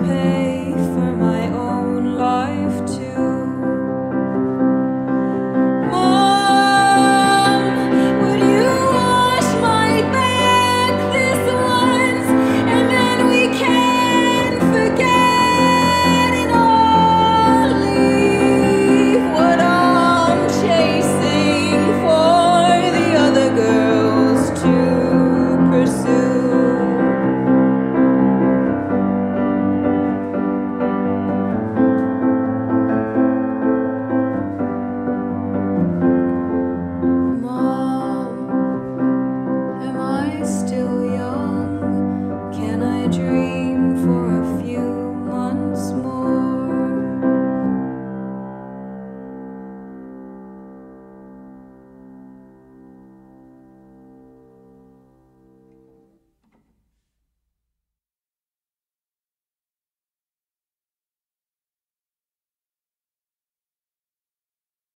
pay